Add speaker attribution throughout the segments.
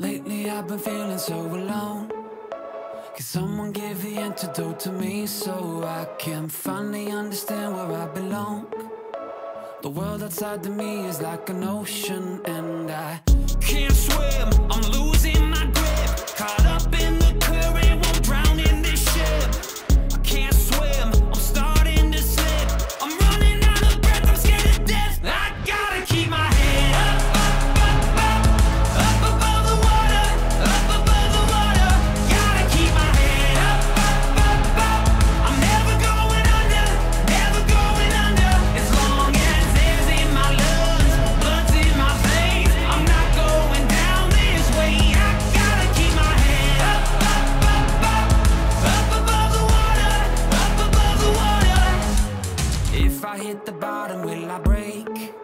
Speaker 1: Lately I've been feeling so alone. Can someone give the antidote to me So I can finally understand where I belong? The world outside of me is like an ocean And I can't swim, I'm losing my If I hit the bottom, will I break?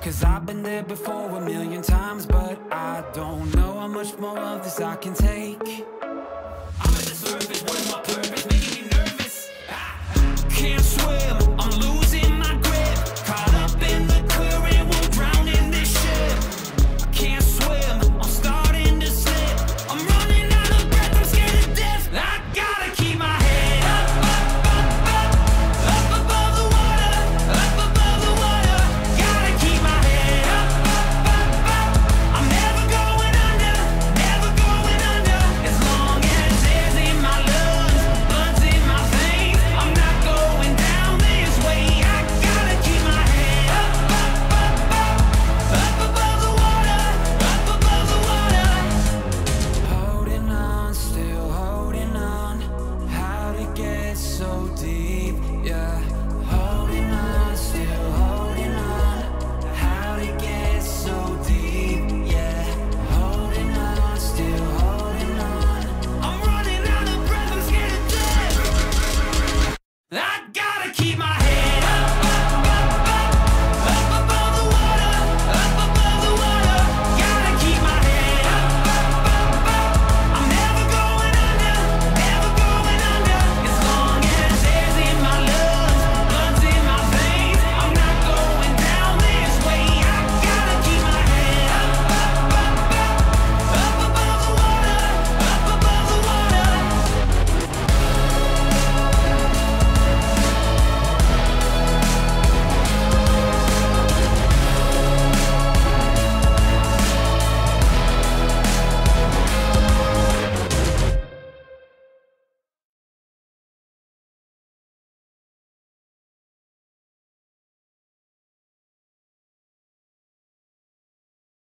Speaker 1: Cause I've been there before a million times But I don't know how much more of this I can take I'm at the surface what is my purpose